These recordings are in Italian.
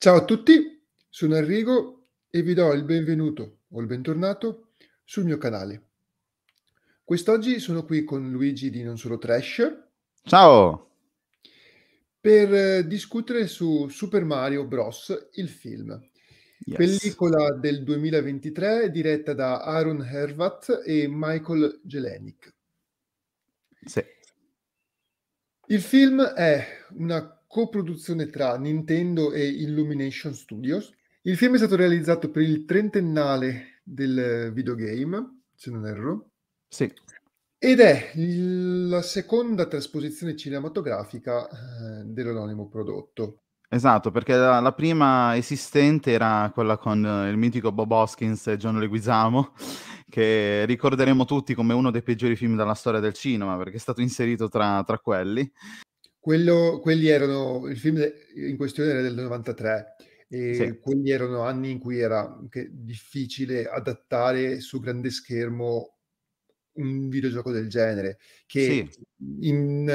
Ciao a tutti, sono Enrico e vi do il benvenuto o il bentornato sul mio canale. Quest'oggi sono qui con Luigi di Non Solo Trash Ciao! per eh, discutere su Super Mario Bros. il film, Yes. pellicola del 2023 diretta da Aaron Hervat e Michael Jelenic. Sì. Il film è una coproduzione tra Nintendo e Illumination Studios. Il film è stato realizzato per il trentennale del videogame, se non erro, Sì. ed è la seconda trasposizione cinematografica eh, dell'anonimo prodotto. Esatto, perché la, la prima esistente era quella con eh, il mitico Bob Hoskins e John Leguizamo, che ricorderemo tutti come uno dei peggiori film della storia del cinema, perché è stato inserito tra, tra quelli. Quello- quelli erano, il film in questione era del 93 e Sì. quelli erano anni in cui era difficile adattare su grande schermo un videogioco del genere, che Sì. in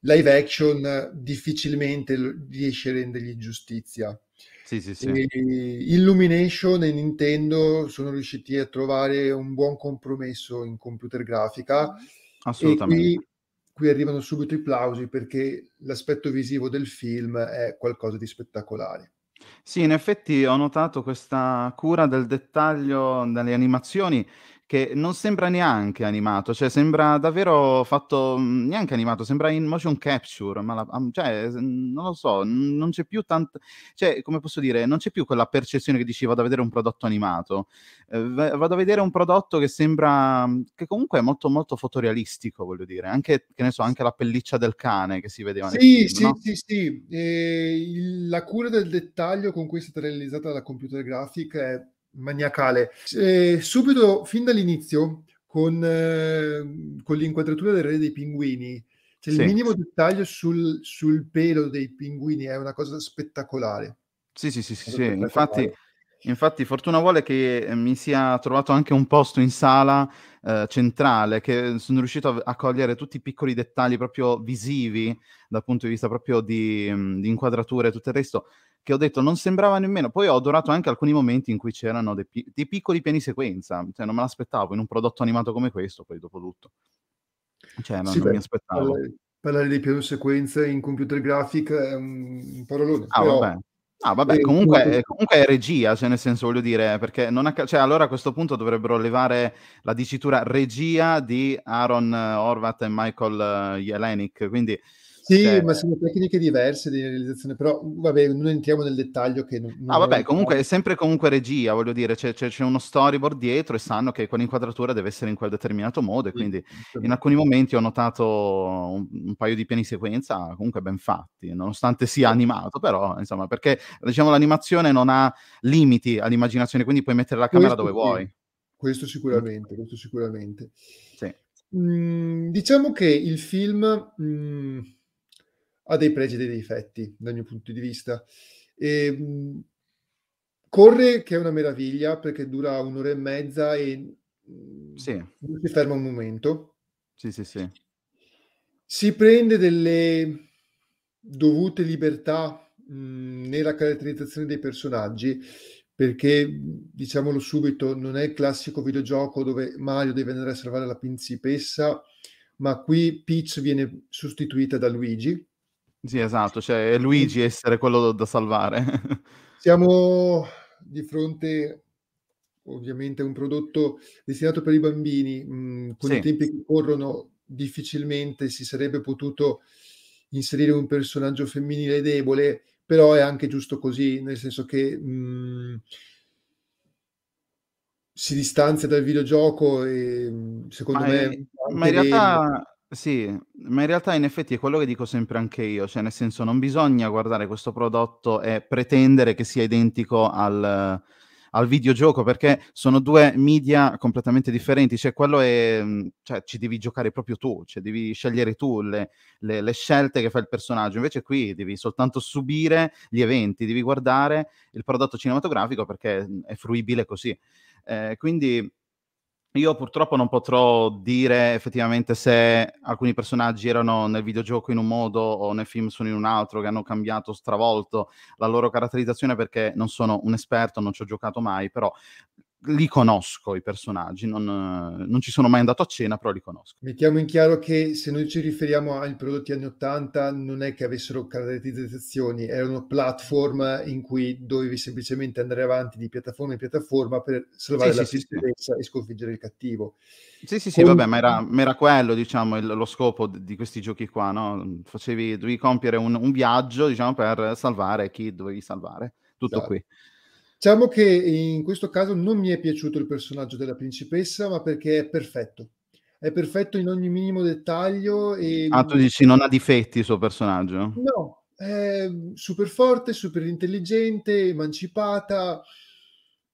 live action difficilmente riesce a rendergli giustizia. Sì, sì, sì. E Illumination e Nintendo sono riusciti a trovare un buon compromesso in computer grafica Assolutamente. Qui, arrivano subito i plausi perché l'aspetto visivo del film è qualcosa di spettacolare. Sì, in effetti ho notato questa cura del dettaglio dalle animazioni che non sembra neanche animato, cioè sembra davvero fatto mh, neanche animato, sembra in motion capture, ma la- cioè, non lo so, non c'è più tanto, cioè come posso dire, non c'è più quella percezione che dici vado a vedere un prodotto animato, Eh, vado a vedere un prodotto che sembra, che comunque è molto molto fotorealistico, voglio dire, anche, che ne so, anche la pelliccia del cane che si vedeva nel Sì, film, sì, no? sì, sì. E il- la cura del dettaglio con cui è stata realizzata la computer graphic è maniacale. Eh, subito, fin dall'inizio, con, eh, con l'inquadratura del re dei pinguini, cioè il Sì. minimo dettaglio sul, sul pelo dei pinguini è una cosa spettacolare. Sì, sì, sì, sì, sì. Infatti, spettacolare. Infatti fortuna vuole che eh, mi sia trovato anche un posto in sala eh, centrale, che sono riuscito a, a cogliere tutti i piccoli dettagli proprio visivi dal punto di vista proprio di, mh, di inquadrature e tutto il resto, che ho detto non sembrava nemmeno. Poi ho adorato anche alcuni momenti in cui c'erano dei, pi- dei piccoli piani sequenza, cioè non me l'aspettavo in un prodotto animato come questo, poi dopo tutto. Cioè, no, Sì, non mi beh, aspettavo. parlare, parlare di piano sequenza in computer graphic è un, un parolone, Ah, però vabbè. Ah, vabbè, comunque, comunque è regia, cioè nel senso voglio dire, perché non a ca- cioè allora a questo punto dovrebbero levare la dicitura regia di Aaron Horvath e Michael eh, Jelenic, quindi Sì, cioè, ma sono tecniche diverse di realizzazione, però vabbè, non entriamo nel dettaglio che non, ah, non è vabbè, comunque è sempre comunque regia, voglio dire, c'è, c'è- c'è uno storyboard dietro e sanno che quell'inquadratura deve essere in quel determinato modo e Sì, quindi in giustamente. alcuni momenti ho notato un, un paio di piani sequenza comunque ben fatti, nonostante sia animato, però insomma, perché diciamo l'animazione non ha limiti all'immaginazione, quindi puoi mettere la camera Questo dove sì, vuoi. questo sicuramente, questo sicuramente. Sì. Mm, diciamo che il film mm, ha dei pregi e dei difetti dal mio punto di vista. E, mm, corre che è una meraviglia perché dura un'ora e mezza e mm, Sì, non si ferma un momento. sì, sì, sì. Si prende delle dovute libertà, mhmm, nella caratterizzazione dei personaggi, perché, diciamolo subito, non è il classico videogioco dove Mario deve andare a salvare la principessa, ma qui Peach viene sostituita da Luigi. Sì, esatto, cioè è Luigi essere quello da salvare. Siamo di fronte ovviamente a un prodotto destinato per i bambini, mhmm, con i Sì, tempi che corrono difficilmente si sarebbe potuto inserire un personaggio femminile debole, però è anche giusto così, nel senso che, mhmm si distanzia dal videogioco e, mhmm, secondo ma, me fa ma in realtà sì, ma in realtà in effetti è quello che dico sempre anche io, cioè nel senso non bisogna guardare questo prodotto e pretendere che sia identico al al videogioco, perché sono 2 media completamente differenti, cioè quello è mhmm, cioè ci devi giocare proprio tu, cioè devi scegliere tu le le le scelte che fa il personaggio, invece qui devi soltanto subire gli eventi, devi guardare il prodotto cinematografico perché, mhmm, è fruibile così. Ehm, quindi Io purtroppo non potrò dire effettivamente se alcuni personaggi erano nel videogioco in un modo o nel film sono in un altro, che hanno cambiato, stravolto la loro caratterizzazione perché non sono un esperto, non ci ho giocato mai, però li conosco i personaggi, non, non, ci sono mai andato a cena, però li conosco. Mettiamo in chiaro che se noi ci riferiamo ai prodotti anni 80, non è che avessero caratterizzazioni, erano platform in cui dovevi semplicemente andare avanti di piattaforma in piattaforma per salvare sì, la sì, sì, e sconfiggere il cattivo. Sì, sì, sì, Con... vabbè, ma era, ma era, quello, diciamo, il, lo scopo di questi giochi qua, no? Facevi, dovevi compiere un, un viaggio, diciamo, per salvare chi dovevi salvare. Tutto esatto. qui. Diciamo che in questo caso non mi è piaciuto il personaggio della principessa, ma perché è perfetto. È perfetto in ogni minimo dettaglio e... Ah, tu dici non ha difetti il suo personaggio? No, è super forte, super intelligente, emancipata.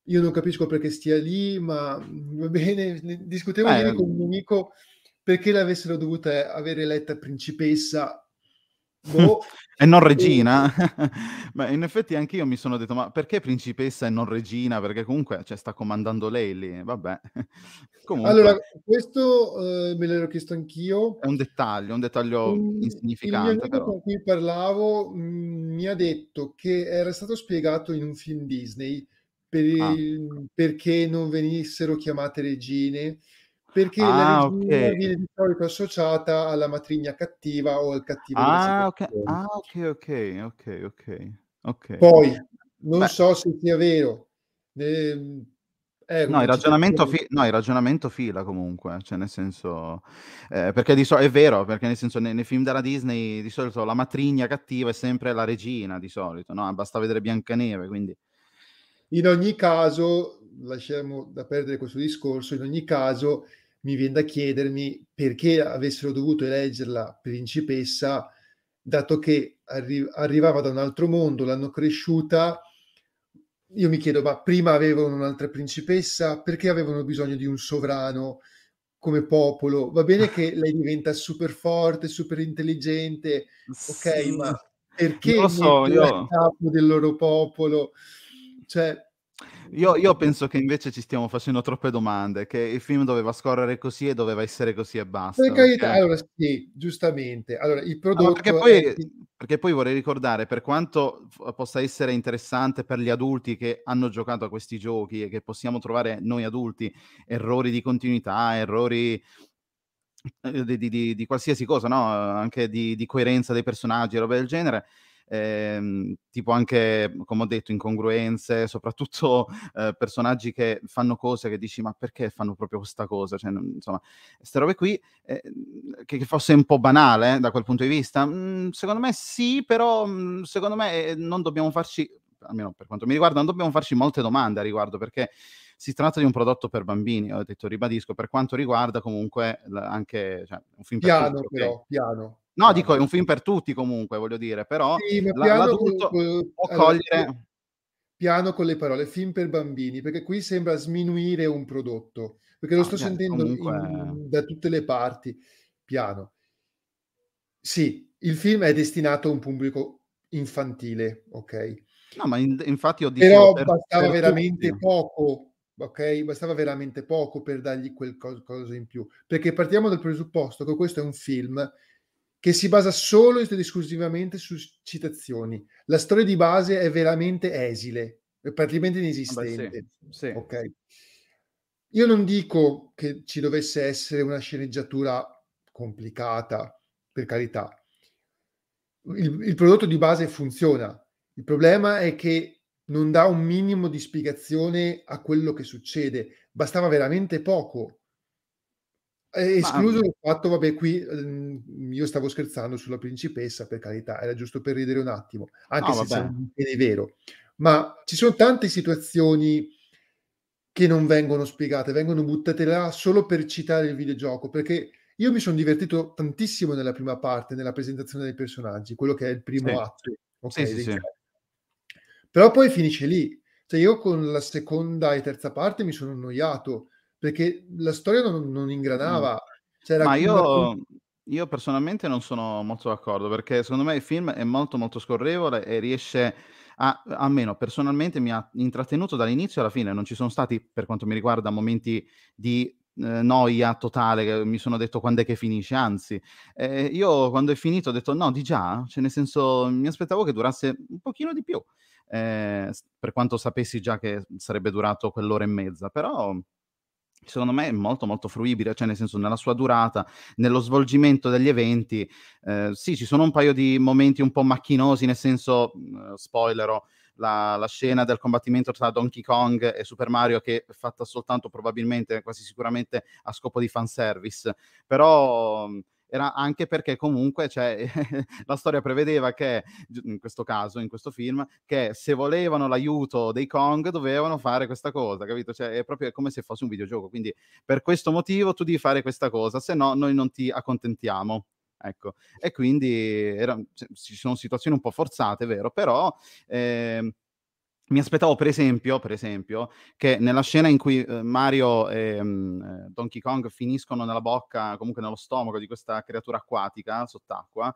Io non capisco perché stia lì, ma va bene. Discutevo eh, ieri con un amico perché l'avessero dovuta avere eletta principessa Boh. e non regina? ma in effetti anche io mi sono detto, ma perché principessa e non regina? Perché comunque cioè, sta comandando lei lì, vabbè. comunque... Allora, questo uh, me l'ero chiesto anch'io. È un dettaglio, un dettaglio um, insignificante. Il con cui parlavo mh, mm, mi ha detto che era stato spiegato in un film Disney per il, ah. perché non venissero chiamate regine perché ah, la regina okay. viene di solito associata alla matrigna cattiva o al cattivo ah, okay. ah, ok, ok, ok, ok, ok. Poi, non Beh. so se sia vero. Eh, eh, no, il ragionamento, fi- no, il ragionamento fila comunque, cioè nel senso, eh, perché di so- è vero, perché nel senso nei, nei, film della Disney di solito la matrigna cattiva è sempre la regina di solito, no? Basta vedere Biancaneve, quindi... In ogni caso, lasciamo da perdere questo discorso, in ogni caso mi viene da chiedermi perché avessero dovuto eleggerla principessa, dato che arri- arrivava da un altro mondo, l'hanno cresciuta. Io mi chiedo, ma prima avevano un'altra principessa, perché avevano bisogno di un sovrano come popolo? Va bene che lei diventa super forte, super intelligente, ok, sì. ma perché non so, io... capo del loro popolo? Cioè, io, io, penso che invece ci stiamo facendo troppe domande, che il film doveva scorrere così e doveva essere così e basta. Per carità, perché... allora sì, giustamente. Allora, il prodotto... Allora, perché, poi, è... perché, poi, vorrei ricordare, per quanto possa essere interessante per gli adulti che hanno giocato a questi giochi e che possiamo trovare noi adulti errori di continuità, errori eh, di, di, di qualsiasi cosa, no? anche di, di coerenza dei personaggi, roba del genere, ehm, tipo anche, come ho detto, incongruenze, soprattutto eh, personaggi che fanno cose che dici ma perché fanno proprio questa cosa? Cioè, insomma, queste robe qui, eh, che, che, fosse un po' banale eh, da quel punto di vista, mm, secondo me sì, però mm, secondo me eh, non dobbiamo farci, almeno per quanto mi riguarda, non dobbiamo farci molte domande a riguardo perché si tratta di un prodotto per bambini, ho detto, ribadisco, per quanto riguarda comunque anche cioè, un film piano, per tutti, però, okay. piano. No, dico, è un film per tutti comunque, voglio dire, però sì, ma la, l'adulto con, può allora, cogliere... Piano con le parole, film per bambini, perché qui sembra sminuire un prodotto, perché lo ah, sto niente, sentendo comunque... in, da tutte le parti, piano. Sì, il film è destinato a un pubblico infantile, ok? No, ma in, infatti ho detto... Però per, bastava per veramente tutti. poco ok? Bastava veramente poco per dargli quel qualcosa in più. Perché partiamo dal presupposto che questo è un film che si basa solo ed esclusivamente su citazioni. La storia di base è veramente esile, è praticamente inesistente. Vabbè, sì, sì. Okay. Io non dico che ci dovesse essere una sceneggiatura complicata, per carità. Il, il prodotto di base funziona. Il problema è che non dà un minimo di spiegazione a quello che succede. Bastava veramente poco escluso Ma... il fatto, vabbè, qui ehm, io stavo scherzando sulla principessa, per carità, era giusto per ridere un attimo, anche no, se è vero. Ma ci sono tante situazioni che non vengono spiegate, vengono buttate là solo per citare il videogioco, perché io mi sono divertito tantissimo nella prima parte, nella presentazione dei personaggi, quello che è il primo sì. atto. Okay, sì, sì, Però poi finisce lì. Cioè io con la seconda e terza parte mi sono annoiato perché la storia non, non ingranava. C'era Ma io, io personalmente non sono molto d'accordo perché secondo me il film è molto molto scorrevole e riesce a, almeno personalmente mi ha intrattenuto dall'inizio alla fine, non ci sono stati per quanto mi riguarda momenti di ehm, noia totale, che mi sono detto: "Quand'è che finisce?" Anzi, ehm, io quando è finito ho detto: "No, di già?" Cioè nel senso, mi aspettavo che durasse un pochino di più, s per quanto sapessi già che sarebbe durato quell'ora e mezza, però secondo me è molto, molto fruibile, cioè nel senso nella sua durata, nello svolgimento degli eventi, ehm, sì, ci sono un paio di momenti un po' macchinosi, nel senso, mhmm, spoilerò, la la scena del combattimento tra Donkey Kong e Super Mario che è fatta soltanto probabilmente, quasi sicuramente a scopo di fanservice, però mhmm, era anche perché comunque, cioè, la storia prevedeva che, in questo caso, in questo film, che se volevano l'aiuto dei Kong dovevano fare questa cosa, capito? Cioè è proprio come se fosse un videogioco, quindi per questo motivo tu devi fare questa cosa, se no noi non ti accontentiamo. Ecco. E quindi era c ci sono situazioni un po' forzate, vero, però, ehm, mi aspettavo per esempio per esempio, che nella scena in cui, uhm, Mario e, mhmm, Donkey Kong finiscono nella bocca, comunque nello stomaco di questa creatura acquatica sott'acqua,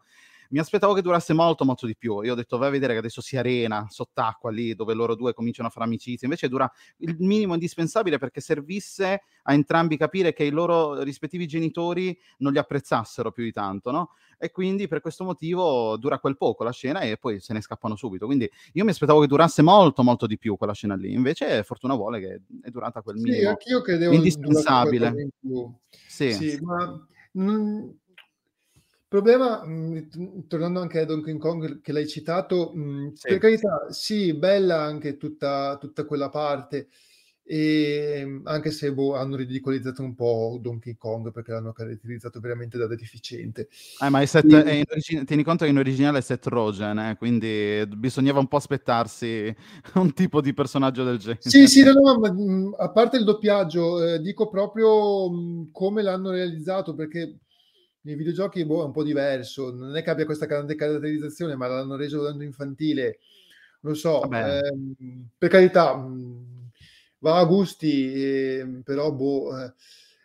mi aspettavo che durasse molto, molto di più. Io ho detto: "Vai a vedere che adesso si arena sott'acqua lì, dove loro 2 cominciano a fare amicizia." Invece dura il minimo indispensabile perché servisse a entrambi capire che i loro rispettivi genitori non li apprezzassero più di tanto, no, e quindi per questo motivo dura quel poco la scena e poi se ne scappano subito. Quindi io mi aspettavo che durasse molto, molto di più quella scena lì. Invece fortuna vuole che è durata quel Sì, minimo anch'io credevo indispensabile. Sì. Sì, ma, mhmm, problema, mhmm, t tornando anche a Donkey Kong che l'hai citato, mhmm, per Sì. carità, sì, bella anche tutta tutta quella parte, ehm, anche se, boh, hanno ridicolizzato un po' Donkey Kong perché l'hanno caratterizzato veramente da deficiente. Eh, ma è Seth è Ehm in origi tieni conto che in originale è Seth Rogen, eh, quindi bisognava un po' aspettarsi un tipo di personaggio del Sì, genere. sì, no, no, ma, mhmm, a parte il doppiaggio, ehm, dico proprio, mhmm, come l'hanno realizzato, perché nei videogiochi, boh, è un po' diverso. Non è che abbia questa grande caratterizzazione, ma l'hanno reso tanto infantile. Non so, ehm, per carità, mhmm, va a gusti, ehm, però boh, ehm,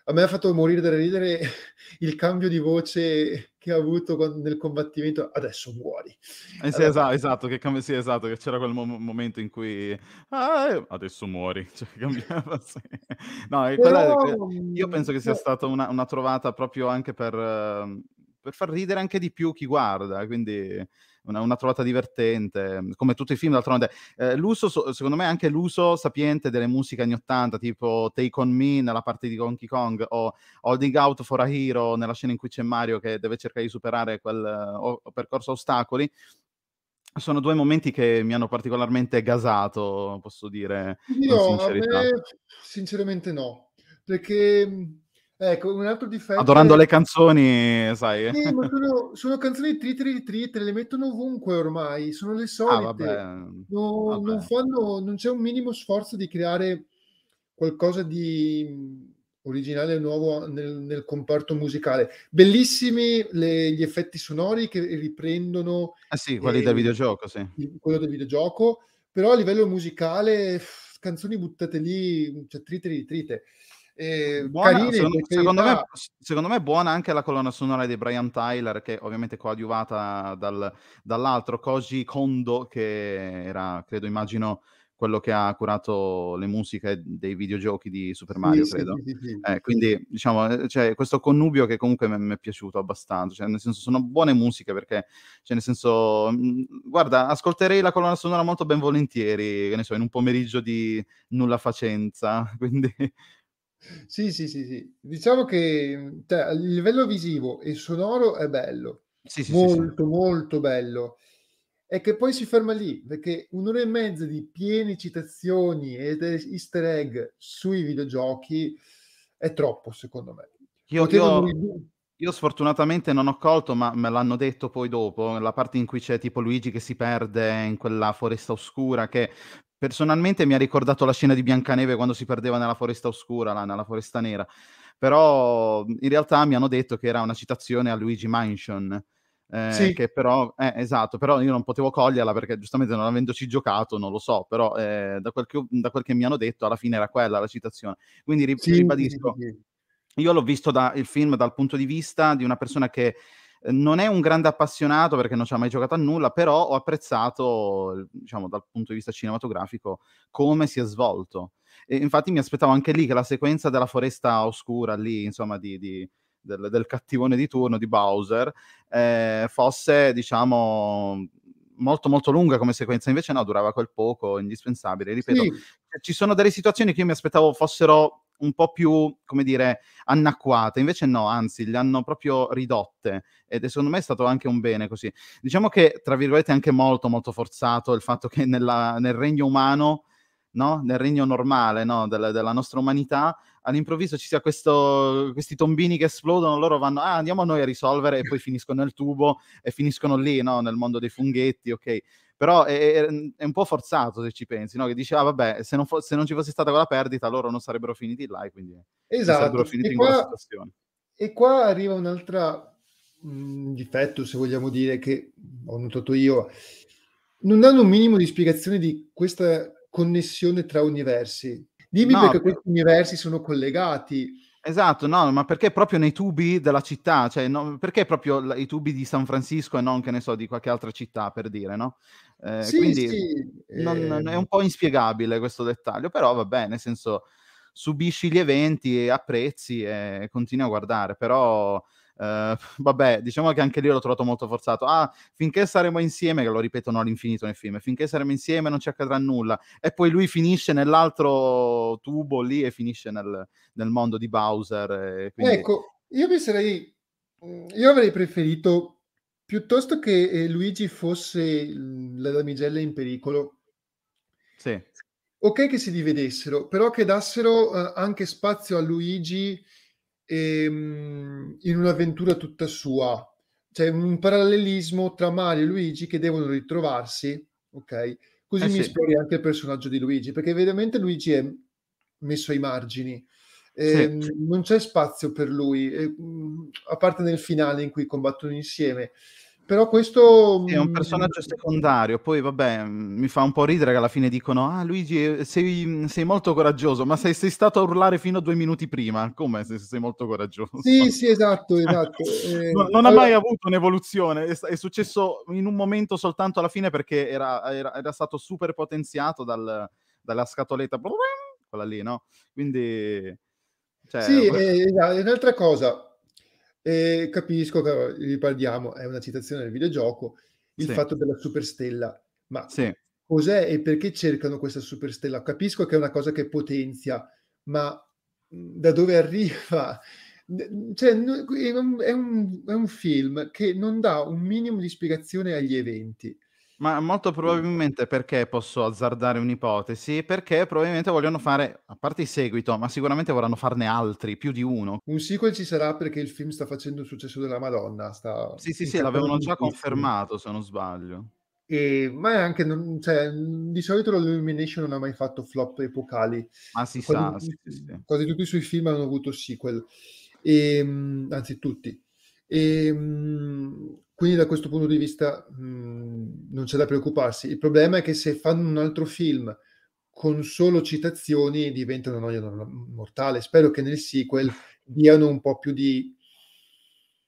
a me ha fatto morire da ridere il cambio di voce che ha avuto nel combattimento: "Adesso muori." Eh sì, Allora esa esatto, che cambia sì, esatto, che c'era quel mo mo momento in cui: "Ah, adesso muori." Cioè cambiava sì. No, Però, che io penso che sia stata una una trovata proprio anche per per far ridere anche di più chi guarda, quindi una una trovata divertente, come tutti i film d'altronde. Ehm, l'uso so secondo me anche l'uso sapiente delle musiche anni '80, tipo "Take on Me" nella parte di Donkey Kong o "Holding Out for a Hero" nella scena in cui c'è Mario che deve cercare di superare quel o percorso a ostacoli, sono 2 momenti che mi hanno particolarmente gasato, posso dire a sincerità. me sinceramente no, perché, ecco, un altro difetto Adorando è le canzoni, sai Sì, ma sono sono canzoni tritri, ritrite, le mettono ovunque ormai, sono le Ah vabbè, solite. No non vabbè. fanno non c'è un minimo sforzo di creare qualcosa di, originale e nuovo nel nel comparto musicale. Bellissimi le gli effetti sonori che riprendono, Eh sì, quelli del ehm, videogioco, sì. quello del videogioco, però a livello musicale canzoni buttate lì, cioè trite e ritrite. Ehm, Buona carine secondo secondo me secondo me buona anche la colonna sonora di Brian Tyler, che ovviamente è coadiuvata dal dall'altro Koji Kondo, che era credo immagino quello che ha curato le musiche dei videogiochi di Super Mario, sì, credo. sì, sì. Eh, quindi diciamo, ehm, c'è questo connubio che comunque m'è m'è piaciuto abbastanza, cioè nel senso sono buone musiche perché cioè nel senso, mhmm, guarda, ascolterei la colonna sonora molto ben volentieri, che ne so, in un pomeriggio di nullafacenza, quindi Sì, sì, sì, sì. Diciamo che, mhmm, cioè a livello visivo e sonoro è bello, Sì, sì, sì, sì. molto, molto bello. È che poi si ferma lì, perché 1 ora e mezza di piene citazioni ed easter egg sui videogiochi è troppo secondo me. Io Potevano io io sfortunatamente non ho colto, ma me l'hanno detto poi dopo, la parte in cui c'è tipo Luigi che si perde in quella foresta oscura, che personalmente mi ha ricordato la scena di Biancaneve quando si perdeva nella foresta oscura, là nella foresta nera. Però, in realtà mi hanno detto che era una citazione a Luigi Mansion, ehm, Sì. che però eh, esatto, però io non potevo coglierla perché giustamente non avendoci giocato non lo so, però, ehm, da quel che da quel che mi hanno detto alla fine era quella la citazione. Quindi ri Sì, sì, ribadisco io l'ho visto da il film dal punto di vista di una persona che, non è un grande appassionato perché non c'ha mai giocato a nulla, però ho apprezzato, diciamo dal punto di vista cinematografico, come si è svolto. E infatti mi aspettavo anche lì che la sequenza della foresta oscura lì, insomma, di, di del, del, cattivone di turno di Bowser eh, fosse, diciamo, molto molto lunga come sequenza, invece no, durava quel poco, indispensabile. Ripeto, sì. ci sono delle situazioni che io mi aspettavo fossero un po' più, come dire, annacquate, invece no, anzi, le hanno proprio ridotte ed è secondo me è stato anche un bene così. Diciamo che, tra virgolette, è anche molto molto forzato il fatto che nella, nel regno umano no? nel regno normale no? della, della, nostra umanità, all'improvviso ci sia questo, questi tombini che esplodono, loro vanno, ah, andiamo noi a risolvere e poi finiscono nel tubo e finiscono lì, no? nel mondo dei funghetti, ok? Però è, è, un po' forzato se ci pensi, no? Che dice, ah vabbè, se non, fo- se non, ci fosse stata quella perdita, loro non sarebbero finiti là, quindi esatto. sarebbero finiti e in qua, quella situazione. E qua arriva un'altra mh, difetto, se vogliamo dire, che ho notato io. Non danno un minimo di spiegazione di questa connessione tra universi. Dimmi no, perché questi universi sono collegati. Esatto, no, ma perché proprio nei tubi della città, cioè no, perché proprio i tubi di San Francisco e non, che ne so, di qualche altra città, per dire, no? Eh, sì, quindi sì, non, eh... è un po' inspiegabile questo dettaglio, però va bene, nel senso, subisci gli eventi, apprezzi e continui a guardare, però Uh, vabbè, diciamo che anche lì l'ho trovato molto forzato. Ah, finché saremo insieme, che lo ripetono all'infinito nel film, finché saremo insieme non ci accadrà nulla. E poi lui finisce nell'altro tubo lì e finisce nel, nel mondo di Bowser. Quindi... Ecco, io mi sarei... Mm, io avrei preferito, piuttosto che eh, Luigi fosse la damigella in pericolo, sì. ok che si dividessero, però che dassero uh, anche spazio a Luigi ehm, in un'avventura tutta sua. C'è un parallelismo tra Mario e Luigi che devono ritrovarsi, ok? Così Eh mi sì. esplori anche il personaggio di Luigi, perché veramente Luigi è messo ai margini. Sì. Ehm, non c'è spazio per lui, e, mh, a parte nel finale in cui combattono insieme. Però questo... È un mh, personaggio secondario, poi vabbè, mh, mi fa un po' ridere che alla fine dicono ah Luigi eh, sei, sei molto coraggioso, ma sei, sei stato a urlare fino a due minuti prima, come se sei molto coraggioso? Sì, sì, esatto, esatto. Eh, non, non ha allora- mai avuto un'evoluzione, è, è successo in un momento soltanto alla fine perché era, era- era stato super potenziato dal- dalla scatoletta, quella lì, no? Quindi... Cioè, Sì, e e un'altra cosa, ehm, capisco che riparliamo, è una citazione del videogioco, il Sì. fatto della superstella. Ma Sì. cos'è e perché cercano questa superstella? Capisco che è una cosa che potenzia, ma, mhmm, da dove arriva? Cioè, è un è un è un film che non dà un minimo di spiegazione agli eventi. Ma molto probabilmente perché posso azzardare un'ipotesi? Perché probabilmente vogliono fare, a parte il seguito, ma sicuramente vorranno farne altri, più di uno. Un sequel ci sarà perché il film sta facendo un successo della Madonna, sta Sì, sì, sì, l'avevano già confermato, se non sbaglio. Ehm, ma è anche non cioè, di solito la Illumination non ha mai fatto flop epocali. Ma si Quasi sa, sì, sì, sì. quasi tutti i suoi film hanno avuto sequel. Ehm, anzi tutti. Ehm, quindi da questo punto di vista, mhmm, non c'è da preoccuparsi. Il problema è che se fanno un altro film con solo citazioni diventa una noia mortale. Spero che nel sequel diano un po' più di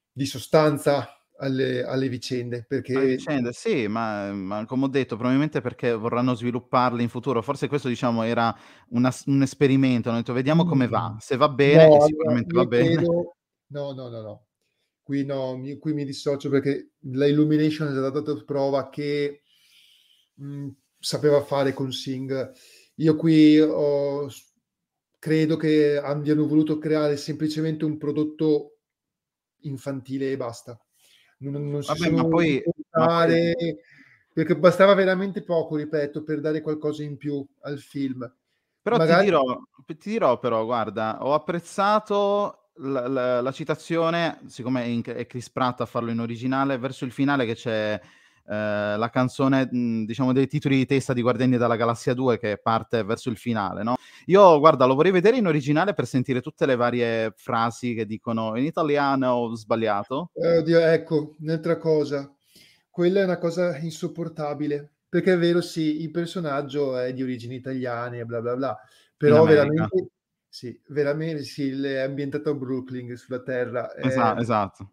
di sostanza alle alle vicende, Alle perché vicende, sì, ma ma come ho detto, probabilmente perché vorranno svilupparle in futuro. Forse questo, diciamo, era una un esperimento. Hanno detto: "Vediamo come va. Mhmm, Se va no, bene" allora sicuramente va io bene. credo no, no, no, no. Qui no, mi qui mi dissocio perché la Illumination ha dato prova che, mhmm, sapeva fare con Sing. Io qui ho credo che abbiano voluto creare semplicemente un prodotto infantile e basta. Non non si Vabbè, sono ma poi ma poi perché bastava veramente poco, ripeto, per dare qualcosa in più al film. Però ti Magari dirò p ti dirò però, guarda, ho apprezzato l l la citazione, siccome è in è Chris Pratt a farlo in originale, verso il finale che c'è, ehm, la canzone, diciamo dei titoli di testa di Guardiani della Galassia 2 che parte verso il finale, no, io guarda, lo vorrei vedere in originale per sentire tutte le varie frasi che dicono in italiano ho sbagliato? Eh, oddio, ecco, un'altra cosa. Quella è una cosa insopportabile, perché è vero, sì, il personaggio è di origini italiane bla bla bla, però veramente sì, verame sì, è ambientato a Brooklyn, sulla terra. Esa Ehm esatto.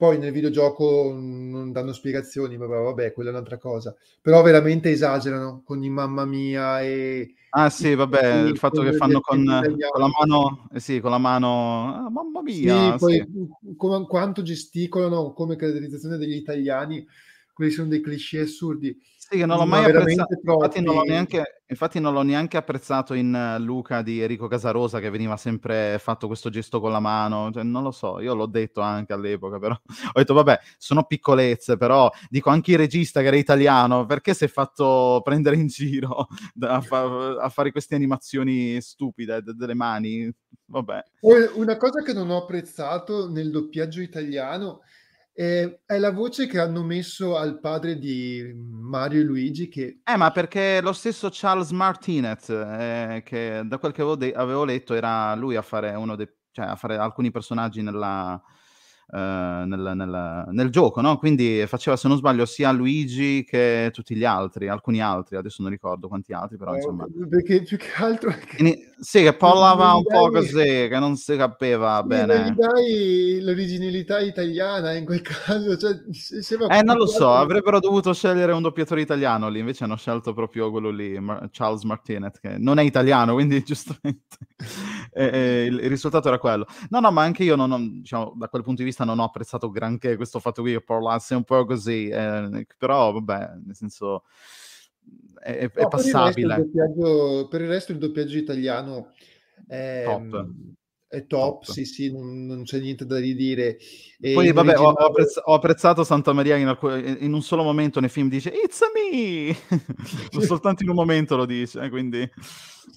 poi nel videogioco non danno spiegazioni, vabbè, vabbè, quella è un'altra cosa. Però veramente esagerano con i mamma mia e Ah sì, vabbè, il fatto che fanno con con la mano eh sì, con la mano: "Ah, mamma Sì, mia!" poi, Sì. mhmm, com quanto gesticolano come caratterizzazione degli italiani, quelli son dei cliché assurdi, Sì, che non l'ho ma mai apprezza veramente infatti non l'ho neanche infatti non l'ho neanche apprezzato in Luca di Enrico Casarosa, che veniva sempre fatto questo gesto con la mano, cioè non lo so, io l'ho detto anche all'epoca, però ho detto: "Vabbè, sono piccolezze", però dico anche il regista che era italiano, perché si è fatto prendere in giro da a fa a fare queste animazioni stupide d delle mani? Vabbè. Una cosa che non ho apprezzato nel doppiaggio italiano, ehm, è la voce che hanno messo al padre di Mario e Luigi che Eh, ma perché lo stesso Charles Martinet, ehm, che da quel che avevo de avevo letto era lui a fare uno de cioè a fare alcuni personaggi nella nel nel nel gioco, no, quindi faceva, se non sbaglio, sia Luigi che tutti gli altri, alcuni altri, adesso non ricordo quanti altri, però insomma. perché più che altro Quindi sì, che parlava un po' così, che non si capiva bene. dai l'originalità italiana in quel caso, cioè Eh, non lo so, avrebbero dovuto scegliere un doppiatore italiano lì, invece hanno scelto proprio quello lì, Charles Martinet, che non è italiano, quindi giustamente e e il il risultato era quello. No, no, ma anche io non ho diciamo, da quel punto di vista non ho apprezzato granché questo fatto qui che parlasse un po' così, ehm, però vabbè, nel senso, è è è No, per il resto il passabile. per il resto il doppiaggio italiano è Top. È top, Top. sì, sì, non non c'è niente da ridire. E Poi in vabbè, ho apprezz ho apprezzato Santamaria in alcu i in un solo momento nei film dice: "It's me!" Soltanto in un momento lo dice, quindi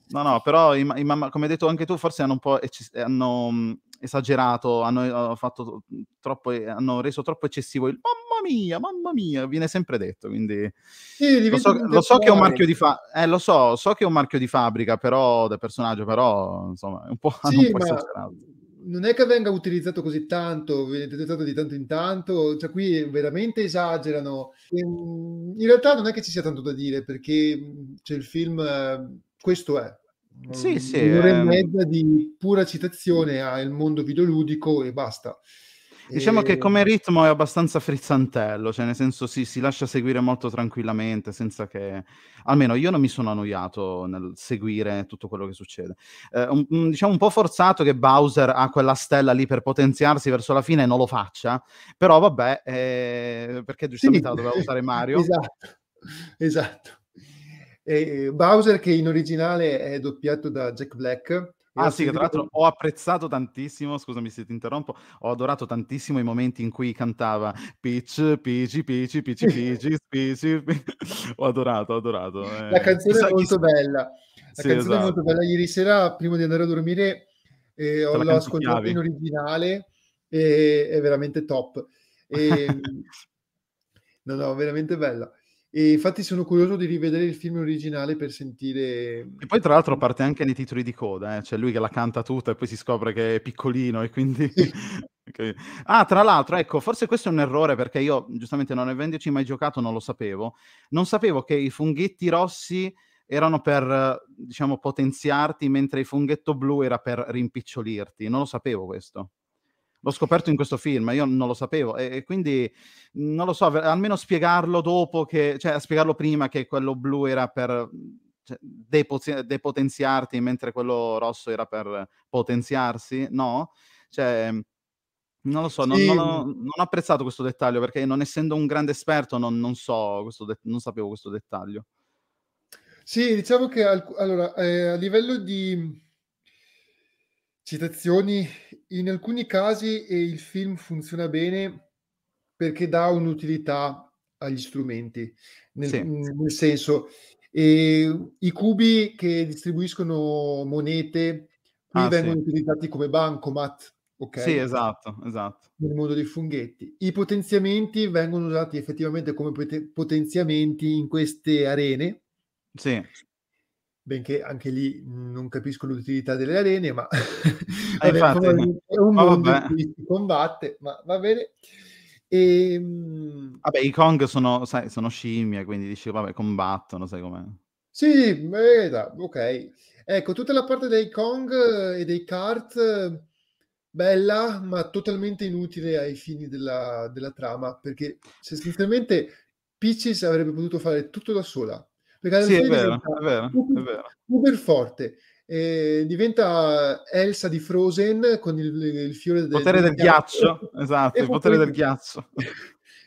no, no, però i i mamma come hai detto anche tu, forse hanno un po' ecces hanno, mhmm, esagerato, hanno, uhm, fatto, troppo hanno reso troppo eccessivo il: "Mamma mia, mamma mia!" Viene sempre detto, quindi Sì, lo so lo so che è un marchio di fa eh, lo so, so che è un marchio di fabbrica, però del personaggio, però insomma è un po' hanno un Sì, po' esagerato. non è che venga utilizzato così tanto, viene utilizzato di tanto in tanto, cioè qui veramente esagerano. Ehm, in realtà non è che ci sia tanto da dire perché, mhmm, cioè il film questo è. Sì, sì, 1 ora e ehm mezza di pura citazione al mondo videoludico e basta. Diciamo che come ritmo è abbastanza frizzantello, cioè nel senso si si lascia seguire molto tranquillamente senza che almeno io non mi sono annoiato nel seguire tutto quello che succede. Ehm, un un diciamo un po' forzato che Bowser ha quella stella lì per potenziarsi verso la fine e non lo faccia, però vabbè, ehm, perché Sì, giustamente la doveva usare Mario. esatto, esatto. E Bowser che in originale è doppiato da Jack Black e Ah sì, che tra l'altro ho apprezzato tantissimo, scusami se ti interrompo, ho adorato tantissimo i momenti in cui cantava Peach, Peachy, Peachy, Peachy Peachy, Peachy P ho adorato, ho adorato, La ehm, canzone è molto chissà bella. La sì, canzone è molto esatto. bella. Ieri sera prima di andare a dormire, Te ho la l'ho ascoltata in originale e è veramente top. Ehm no, no, veramente bella. E infatti sono curioso di rivedere il film originale per sentire, E poi tra l'altro mhmm parte anche nei titoli di coda, eh, c'è lui che la canta tutta e poi si scopre che è piccolino e quindi okay. Ah, tra l'altro ecco, forse questo è un errore perché io giustamente non avendoci mai giocato non lo sapevo. Non sapevo che i funghetti rossi erano per, diciamo, potenziarti, mentre il funghetto blu era per rimpicciolirti. Non lo sapevo questo. L'ho scoperto in questo film, io non lo sapevo e e quindi non lo so, almeno spiegarlo dopo che cioè spiegarlo prima che quello blu era per, cioè depozia depotenziarti, mentre quello rosso era per potenziarsi, no? Cioè, non lo so, non Sì, non ho non ho apprezzato questo dettaglio perché non essendo un grande esperto non non so questo de non sapevo questo dettaglio. Sì, diciamo che alc allora, ehm, a livello di citazioni, in alcuni casi, il film funziona bene perché dà un'utilità agli strumenti. Nel Sì. mhmm, nel senso, ehm, i cubi che distribuiscono monete qui Ah, sì. vengono utilizzati come bancomat, Sì, okay? esatto, esatto. Nel mondo dei funghetti. I potenziamenti vengono usati effettivamente come pote potenziamenti in queste arene Sì. Benché anche lì non capisco l'utilità delle arene, ma Eh, vabbè infatti, è un mondo in vabbè. cui si combatte, ma va bene. Ehm Vabbè, i Kong sono sai, sono scimmie, quindi dici: "Vabbè, combattono", sai com'è. Sì, beh, da okay. Ecco, tutta la parte dei Kong e dei kart bella, ma totalmente inutile ai fini della della trama, perché sostanzialmente Peaches avrebbe potuto fare tutto da sola, perché alla Sì, è vero, è vero, è vero. uber forte, ehm, diventa Elsa di Frozen con il il fiore de Potere del del ghiaccio, ghiaccio esatto, il potere del ghiaccio.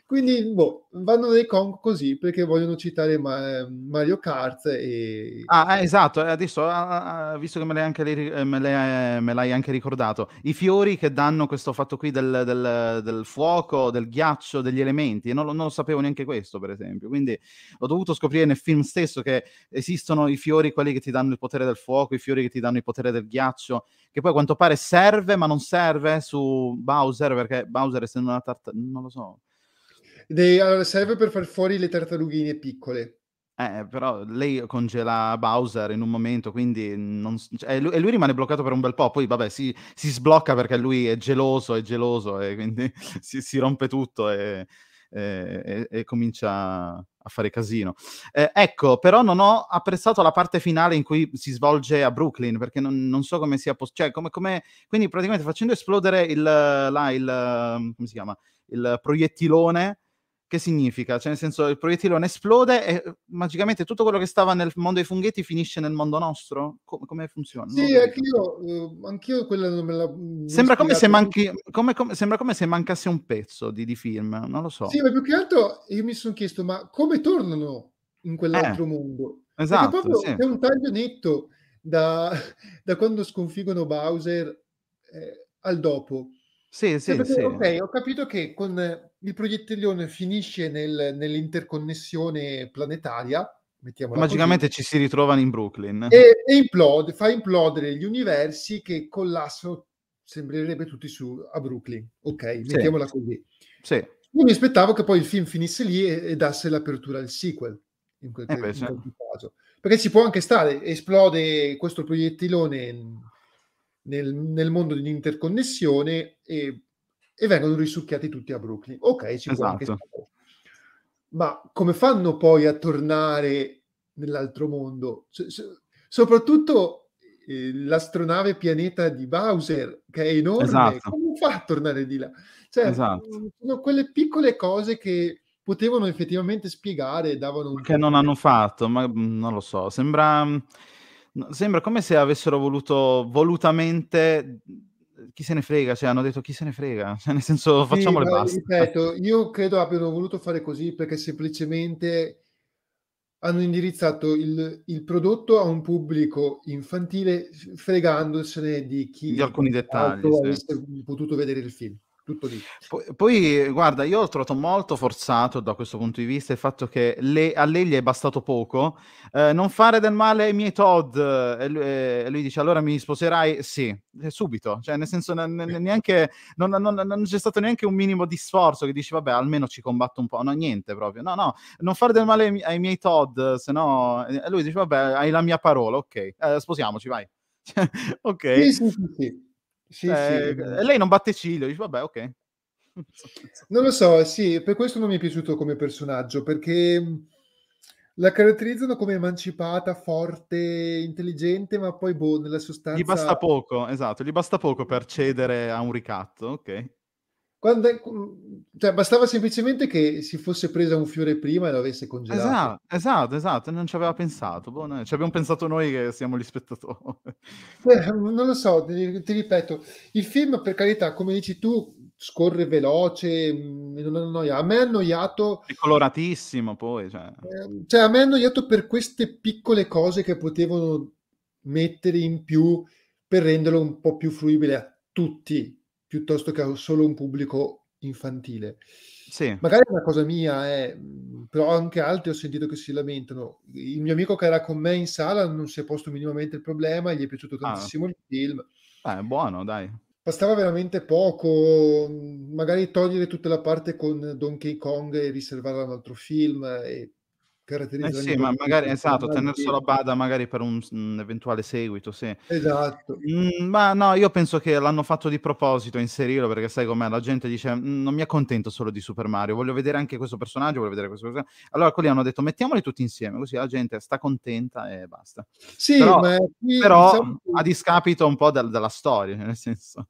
Quindi boh, vanno nei Kong così perché vogliono citare Ma Mario Kart e Ah, eh, esatto, e adesso a a visto che me l'hai anche ehm, me le me l'hai anche ricordato, i fiori che danno questo fatto qui del del del fuoco, del ghiaccio, degli elementi, non non lo sapevo neanche questo per esempio, quindi ho dovuto scoprire nel film stesso che esistono i fiori, quelli che ti danno il potere del fuoco, i fiori che ti danno il potere del ghiaccio, che poi a quanto pare serve, ma non serve su Bowser, perché Bowser essendo una tarta non lo so. De allora serve per far fuori le tartarughine piccole. Eh, però lei congela Bowser in un momento, quindi non cioè lui e lui rimane bloccato per un bel po', poi vabbè si si sblocca perché lui è geloso, è geloso e quindi si si rompe tutto e e e e comincia a fare casino. Ehm, ecco, però non ho apprezzato la parte finale in cui si svolge a Brooklyn, perché non non so come sia pos cioè come come quindi praticamente facendo esplodere il là il come si chiama, il proiettilone che significa? Cioè nel senso il proiettilone esplode e, uhm, magicamente tutto quello che stava nel mondo dei funghetti finisce nel mondo nostro? Co come funziona? Sì, anch'io uhm, anch'io quella non me mhmm, non Sembra come se manchi come come sembra come se mancasse un pezzo di di film, non lo Sì, so. ma più che altro io mi son chiesto: "Ma come tornano in Eh, quell'altro mondo?" Perché esatto, proprio sì. c'è un taglio netto da da quando sconfiggono Bowser, ehm, al dopo. Sì, Cioè sì, perché sì. okay, ho capito che con il proiettilone finisce nel nell'interconnessione planetaria, mettiamola così Magicamente ci si ritrovano in Brooklyn. e e implode fa implodere gli universi che collassano, sembrerebbe tutti su a Brooklyn. Okay, Sì, mettiamola così. sì. Io mi aspettavo che poi il film finisse lì e e dasse l'apertura al sequel in quel E che in quel caso. Perché ci può anche stare, esplode questo proiettilone, nel nel mondo di interconnessione e e vengono risucchiati tutti a Brooklyn. Okay, ci anche esatto. stare. Ma come fanno poi a tornare nell'altro mondo? S soprattutto, ehm, l'astronave pianeta di Bowser che è enorme, Esatto. come fa a tornare di là? Cioè, Esatto. mhmm, sono quelle piccole cose che potevano effettivamente spiegare e davano un che non hanno fatto, ma, mhmm, non lo so, sembra n sembra come se avessero voluto volutamente chi se ne frega, cioè hanno detto: "Chi se ne frega", cioè nel senso Sì, facciamolo e ma basta. ripeto, io credo abbiano voluto fare così perché semplicemente hanno indirizzato il il prodotto a un pubblico infantile fregandosene di Di chi alcuni dettagli, sì. avesse, potuto vedere il film. Tutto lì. Poi poi guarda, io ho trovato molto forzato da questo punto di vista il fatto che le a lei gli è bastato poco, ehm: "Non fare del male ai miei Todd", e lu e lui dice: "Allora mi sposerai?" "Sì", e subito, cioè nel senso n n neanche non non non c'è stato neanche un minimo di sforzo che dici: "Vabbè almeno ci combatto un po'", no niente proprio. No, no, "Non fare del male ai ai miei Todd, se no" e e lui dice: "Vabbè, hai la mia parola, okay, ehm, sposiamoci vai." Okay. Sì, sì, sì, sì. Sì, sì, Cioè, e lei non batte ciglio, dici: "Vabbè, okay." Non lo so, sì, per questo non mi è piaciuto come personaggio, perché, la caratterizzano come emancipata, forte, intelligente, ma poi boh, nella Gli sostanza basta poco, esatto, gli basta poco per cedere a un ricatto, okay. Quando è cioè bastava semplicemente che si fosse presa un fiore prima e lo avesse congelato. Esa esatto, esatto, non ci aveva pensato. Boh, noi ci abbiamo pensato noi che siamo gli spettatori. Eh, non lo so, ti ti ripeto, il film per carità, come dici tu, scorre veloce, e non annoia. A me ha annoiato È coloratissimo poi, cioè ehm, cioè a me ha annoiato per queste piccole cose che potevano mettere in più per renderlo un po' più fruibile a tutti, piuttosto che a solo un pubblico infantile. sì. Magari è una cosa mia eh, però anche altri ho sentito che si lamentano. Il mio amico che era con me in sala non si è posto minimamente il problema, gli è piaciuto Ah, tantissimo il film. eh, buono dai. Bastava veramente poco, magari togliere tutta la parte con Donkey Kong e riservarla a un altro film e Eh caratterizzare sì, ma magari esatto, tenerselo a bada magari per un un eventuale seguito, sì. Esatto. Mhmm, ma no, io penso che l'hanno fatto di proposito inserirlo, perché sai com'è, la gente dice: "Mhmm, non mi accontento solo di Super Mario, voglio vedere anche questo personaggio, voglio vedere questo perso" allora quelli hanno detto: "Mettiamoli tutti insieme, così la gente sta contenta e basta." Sì, Però ma qui però diciamo a discapito un po' del della storia, nel senso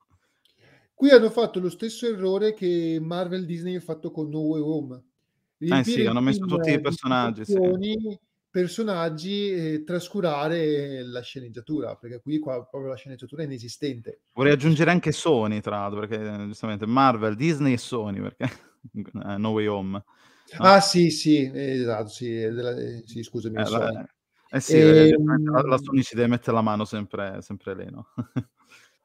Qui hanno fatto lo stesso errore che Marvel Disney ha fatto con No Way Home. Eh sì, hanno messo tutti i personaggi, sì. personaggi e trascurare la sceneggiatura, perché qui qua proprio la sceneggiatura è inesistente. Vorrei aggiungere anche Sony tra l'altro, perché giustamente Marvel, Disney e Sony, perché eh, No Way Home. No? Ah sì, sì, esatto, sì, della, eh, sì scusami, Eh, la, eh sì, eh, Ehm la, la Sony ci deve mettere la mano sempre, sempre lei, no?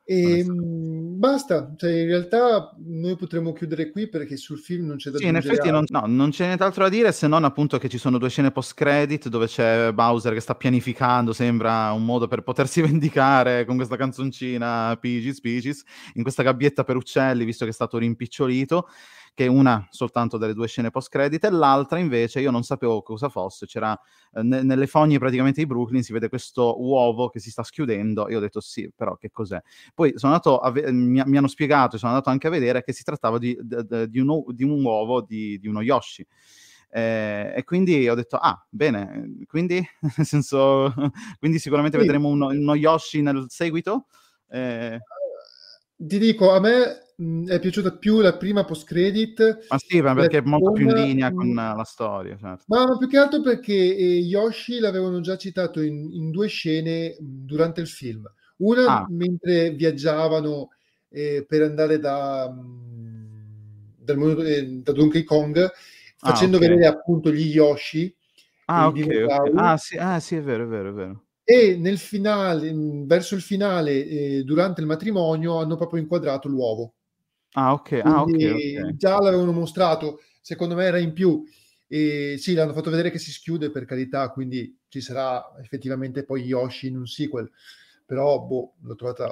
Ehm, basta, cioè in realtà noi potremmo chiudere qui perché sul film non c'è da Sì, in effetti non, no, non c'è nient'altro da dire se non appunto che ci sono due scene post-credit dove c'è Bowser che sta pianificando, sembra un modo per potersi vendicare con questa canzoncina Peaches, Peaches, in questa gabbietta per uccelli, visto che è stato rimpicciolito, che è una soltanto delle due scene post-credit, e l'altra invece io non sapevo cosa fosse, c'era eh, ne- nelle fogne praticamente di Brooklyn si vede questo uovo che si sta schiudendo, io ho detto sì, però che cos'è? Poi sono andato a ve- mi, mi hanno spiegato, sono andato anche a vedere che si trattava di, d- d- di, uno- di un uovo di, di uno Yoshi. Eh, e quindi ho detto, ah, bene, quindi, nel senso, quindi sicuramente Sì. vedremo uno, uno Yoshi nel seguito? Eh, Ti dico, a me mh, è piaciuta più la prima post credit, ma sì, ma perché è molto più in linea con mh, la storia, certo. ma ma più che altro perché eh, Yoshi l'avevano già citato in, in due scene mh, durante il film. Una Ah, mentre viaggiavano eh, per andare da, mh, dal eh, da Donkey Kong, ah, facendo ok. vedere appunto gli Yoshi, Ah, i ok, ok. dinosauri. Ah, sì, ah, sì, è vero, è vero, è vero. E nel finale, verso il finale, eh, durante il matrimonio, hanno proprio inquadrato l'uovo. Ah, ok, ah, ok, Quindi ok. già l'avevano mostrato, secondo me era in più. E sì, l'hanno fatto vedere che si schiude per carità, quindi ci sarà effettivamente poi Yoshi in un sequel. Però, boh, l'ho trovata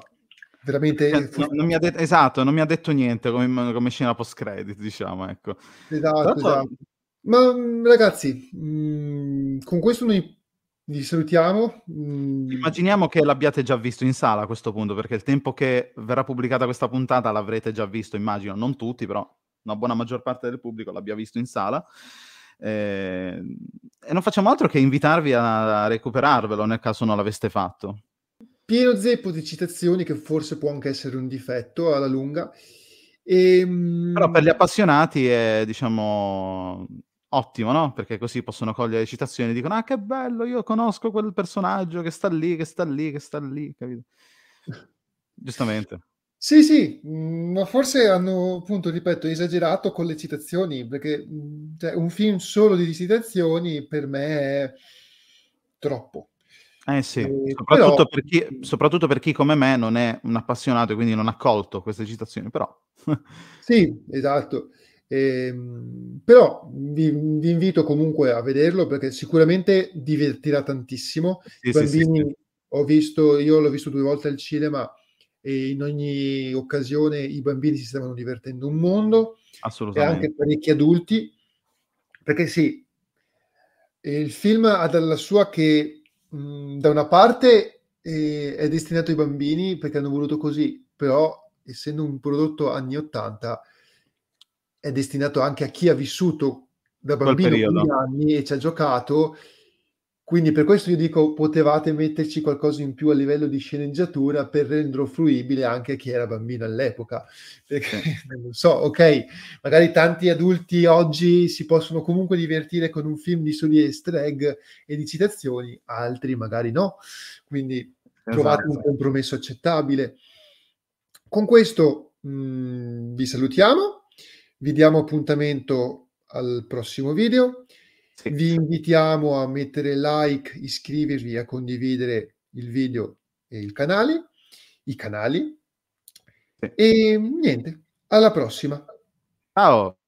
Cioè, veramente no- non mi ha detto, esatto, non mi ha detto niente come, come scena post-credit, diciamo, ecco. Esatto, esatto. Ma mh, ragazzi, mh, con questo noi vi salutiamo. mh, Immaginiamo che l'abbiate già visto in sala a questo punto, perché il tempo che verrà pubblicata questa puntata l'avrete già visto, immagino, non tutti, però una buona maggior parte del pubblico l'abbia visto in sala. Eh, e non facciamo altro che invitarvi a, recuperarvelo nel caso non l'aveste fatto. pieno zeppo di citazioni, che forse può anche essere un difetto alla lunga. E, Però per gli appassionati è, diciamo, ottimo, no? Perché così possono cogliere le citazioni e dicono, ah, che bello, io conosco quel personaggio che sta lì, che sta lì, che sta lì, capito? Giustamente. Sì, sì, mh, ma forse hanno, appunto, ripeto, esagerato con le citazioni, perché mh, cioè, un film solo di citazioni per me è troppo. Eh sì, E soprattutto però, per chi, soprattutto per chi come me non è un appassionato e quindi non ha colto queste citazioni, però... sì, esatto. Ehm, però vi, vi invito comunque a vederlo perché sicuramente divertirà tantissimo. I Sì, sì, sì, bambini, sì, ho visto, io l'ho visto due volte al cinema e in ogni occasione i bambini si stavano divertendo un mondo e assolutamente. anche parecchi adulti, perché sì, il film ha dalla sua che mh, da una parte eh, è destinato ai bambini perché hanno voluto così, però essendo un prodotto anni 80 è destinato anche a chi ha vissuto da bambino anni e ci ha giocato. Quindi per questo io dico potevate metterci qualcosa in più a livello di sceneggiatura per renderlo fruibile anche a chi era bambino all'epoca. Perché non so, ok, magari tanti adulti oggi si possono comunque divertire con un film di soli easter egg e di citazioni, altri magari no. Quindi trovate un Esatto. compromesso accettabile. Con questo mh, vi salutiamo, vi diamo appuntamento al prossimo video. Sì. Vi invitiamo a mettere like, iscrivervi, a condividere il video e il canale, i canali. Sì. E niente, alla prossima. Ciao!